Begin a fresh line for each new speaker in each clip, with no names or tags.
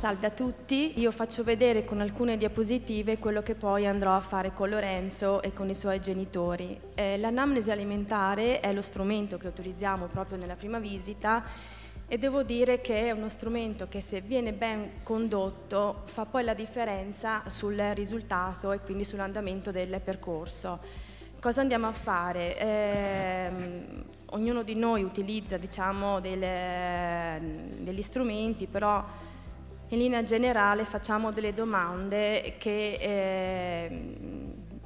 Salve a tutti, io faccio vedere con alcune diapositive quello che poi andrò a fare con Lorenzo e con i suoi genitori. Eh, l'anamnesi alimentare è lo strumento che utilizziamo proprio nella prima visita e devo dire che è uno strumento che se viene ben condotto fa poi la differenza sul risultato e quindi sull'andamento del percorso. Cosa andiamo a fare? Eh, ognuno di noi utilizza diciamo, delle, degli strumenti, però in linea generale facciamo delle domande che eh,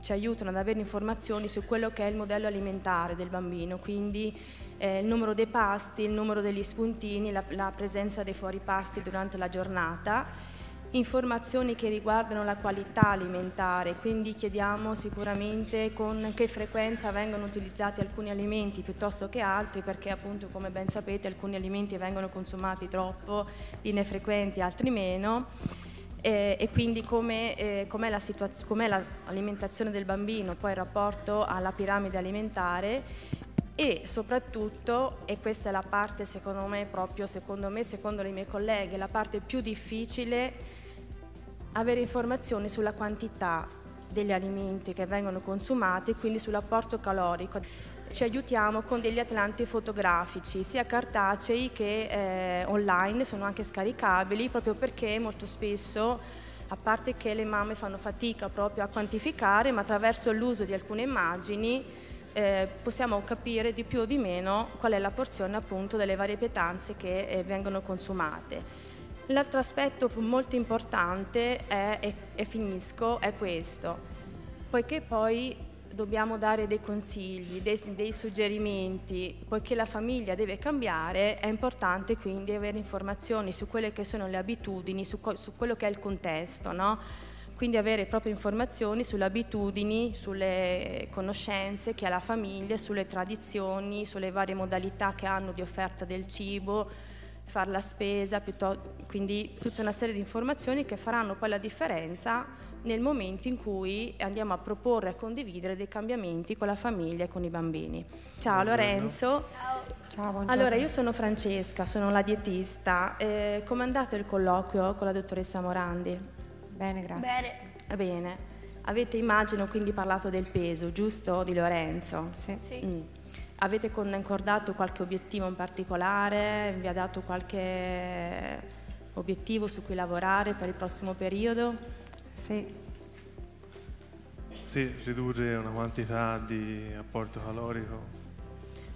ci aiutano ad avere informazioni su quello che è il modello alimentare del bambino, quindi eh, il numero dei pasti, il numero degli spuntini, la, la presenza dei fuoripasti durante la giornata informazioni che riguardano la qualità alimentare, quindi chiediamo sicuramente con che frequenza vengono utilizzati alcuni alimenti piuttosto che altri, perché appunto come ben sapete alcuni alimenti vengono consumati troppo, inefrequenti, altri meno. Eh, e quindi eh, com'è, la com'è l'alimentazione del bambino, poi il rapporto alla piramide alimentare e soprattutto, e questa è la parte secondo me proprio, secondo me, secondo le mie colleghe, la parte più difficile, avere informazioni sulla quantità degli alimenti che vengono consumati e quindi sull'apporto calorico. Ci aiutiamo con degli atlanti fotografici, sia cartacei che eh, online, sono anche scaricabili, proprio perché molto spesso, a parte che le mamme fanno fatica proprio a quantificare, ma attraverso l'uso di alcune immagini eh, possiamo capire di più o di meno qual è la porzione appunto delle varie pietanze che eh, vengono consumate. L'altro aspetto molto importante è, e, e finisco, è questo, poiché poi dobbiamo dare dei consigli, dei, dei, suggerimenti, poiché la famiglia deve cambiare, è importante quindi avere informazioni su quelle che sono le abitudini, su, su quello che è il contesto, no? quindi avere proprio informazioni sulle abitudini, sulle conoscenze che ha la famiglia, sulle tradizioni, sulle varie modalità che hanno di offerta del cibo, fare la spesa, quindi tutta una serie di informazioni che faranno poi la differenza nel momento in cui andiamo a proporre e condividere dei cambiamenti con la famiglia e con i bambini. Ciao Lorenzo. Ciao. Ciao allora, io sono Francesca, sono la dietista. Eh, Come è andato il colloquio con la dottoressa Morandi?
Bene, grazie.
Bene. Bene. Avete immagino quindi parlato del peso, giusto, di Lorenzo?
Sì. sì.
Mm. Avete concordato qualche obiettivo in particolare? Vi ha dato qualche obiettivo su cui lavorare per il prossimo periodo?
Sì.
Sì, ridurre una quantità di apporto calorico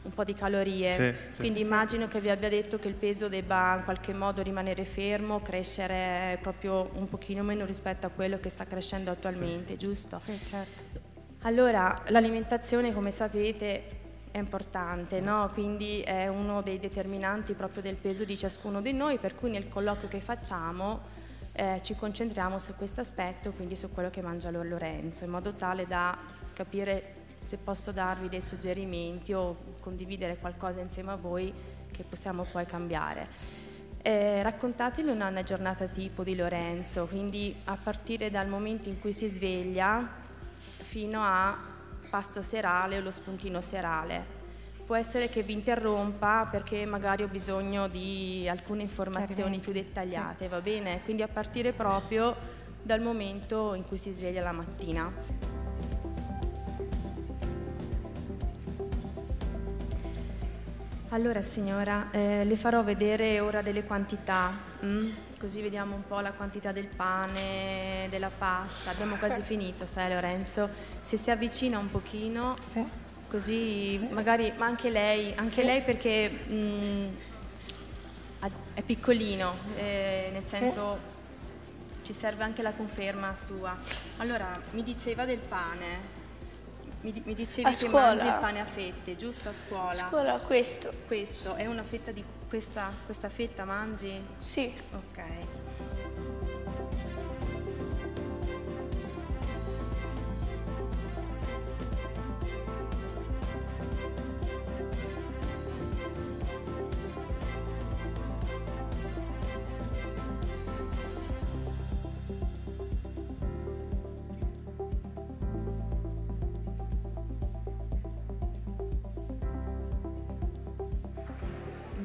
un po' di calorie, sì, sì. quindi immagino che vi abbia detto che il peso debba in qualche modo rimanere fermo, crescere proprio un pochino meno rispetto a quello che sta crescendo attualmente,
sì.
giusto?
Sì, certo.
Allora, l'alimentazione come sapete è importante, no? quindi è uno dei determinanti proprio del peso di ciascuno di noi, per cui nel colloquio che facciamo eh, ci concentriamo su questo aspetto, quindi su quello che mangia Lorenzo, in modo tale da capire se posso darvi dei suggerimenti o condividere qualcosa insieme a voi che possiamo poi cambiare. Eh, raccontatemi una giornata tipo di Lorenzo, quindi a partire dal momento in cui si sveglia fino a pasto serale o lo spuntino serale. Può essere che vi interrompa perché magari ho bisogno di alcune informazioni più dettagliate, sì. va bene? Quindi a partire proprio dal momento in cui si sveglia la mattina. Allora signora, eh, le farò vedere ora delle quantità, mm? Così vediamo un po' la quantità del pane, della pasta. Abbiamo quasi finito, sai Lorenzo? Se si avvicina un pochino,
sì.
così magari, ma anche lei, anche sì. lei perché mm, è piccolino, eh, nel senso sì. ci serve anche la conferma sua. Allora, mi diceva del pane. Mi, mi dicevi
a
che
scuola.
mangi il pane a fette, giusto a scuola?
A scuola questo.
Questo, è una fetta di questa, questa fetta mangi?
Sì.
Ok.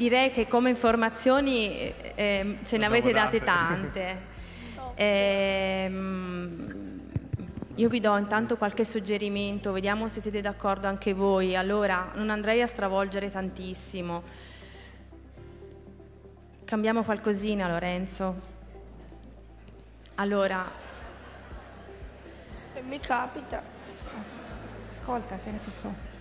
Direi che come informazioni eh, ce ne avete date tante. Eh, io vi do intanto qualche suggerimento, vediamo se siete d'accordo anche voi. Allora, non andrei a stravolgere tantissimo. Cambiamo qualcosina, Lorenzo. Allora,
se mi capita.
Ascolta, che ne so.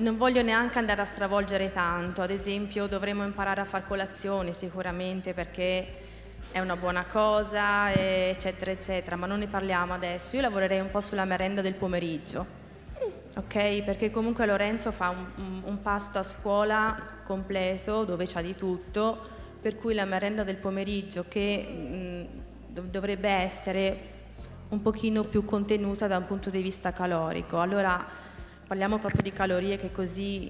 Non voglio neanche andare a stravolgere tanto, ad esempio dovremmo imparare a far colazione sicuramente perché è una buona cosa, eccetera, eccetera, ma non ne parliamo adesso. Io lavorerei un po' sulla merenda del pomeriggio, ok? Perché comunque Lorenzo fa un, un, un pasto a scuola completo dove c'ha di tutto, per cui la merenda del pomeriggio che mh, dovrebbe essere un pochino più contenuta da un punto di vista calorico. Allora parliamo proprio di calorie che così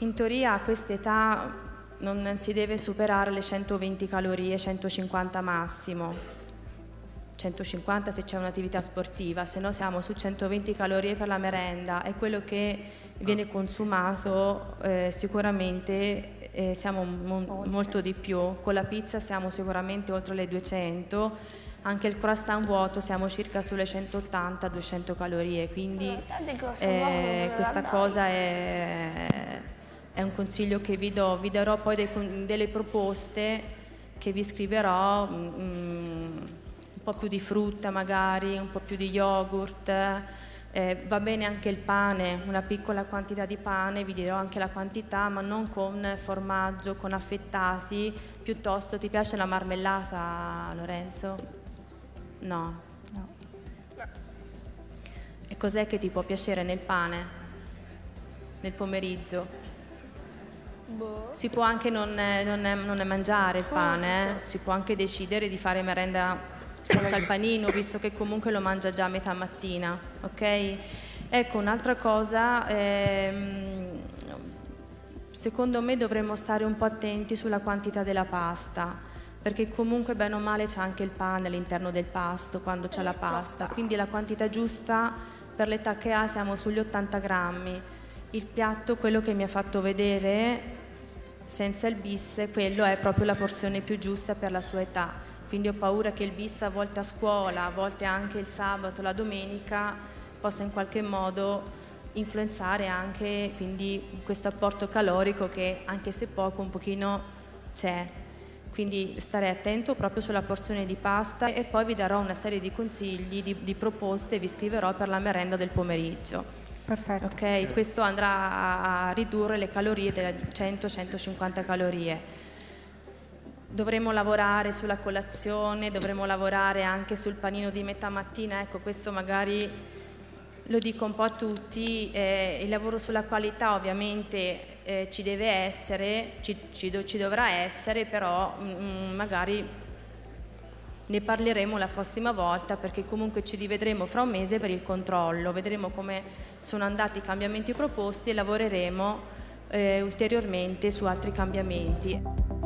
in teoria a questa età non si deve superare le 120 calorie, 150 massimo. 150 se c'è un'attività sportiva, se no siamo su 120 calorie per la merenda e quello che viene consumato eh, sicuramente eh, siamo mo molto di più, con la pizza siamo sicuramente oltre le 200 anche il croissant vuoto siamo circa sulle 180-200 calorie, quindi eh, questa cosa è, è, un consiglio che vi do. Vi darò poi dei, delle proposte che vi scriverò, mm, un po' più di frutta magari, un po' più di yogurt. Eh, va bene anche il pane, una piccola quantità di pane, vi dirò anche la quantità, ma non con formaggio, con affettati, piuttosto ti piace la marmellata Lorenzo? No. no. E cos'è che ti può piacere nel pane? Nel pomeriggio? Boh. Si può anche non, non, non mangiare il pane, eh? si può anche decidere di fare merenda senza il panino, visto che comunque lo mangia già a metà mattina, ok? Ecco, un'altra cosa, ehm, secondo me dovremmo stare un po' attenti sulla quantità della pasta perché comunque bene o male c'è anche il pane all'interno del pasto quando c'è la pasta, quindi la quantità giusta per l'età che ha siamo sugli 80 grammi. Il piatto, quello che mi ha fatto vedere senza il bis, quello è proprio la porzione più giusta per la sua età. Quindi ho paura che il bis a volte a scuola, a volte anche il sabato, la domenica, possa in qualche modo influenzare anche quindi questo apporto calorico che anche se poco un pochino c'è quindi stare attento proprio sulla porzione di pasta e poi vi darò una serie di consigli, di, di proposte, vi scriverò per la merenda del pomeriggio.
Perfetto.
Ok, questo andrà a ridurre le calorie delle 100-150 calorie. Dovremo lavorare sulla colazione, dovremo lavorare anche sul panino di metà mattina, ecco questo magari lo dico un po' a tutti, eh, il lavoro sulla qualità ovviamente eh, ci deve essere, ci, ci, do, ci dovrà essere, però mh, mm, mm, magari ne parleremo la prossima volta perché comunque ci rivedremo fra un mese per il controllo, vedremo come sono andati i cambiamenti proposti e lavoreremo eh, ulteriormente su altri cambiamenti.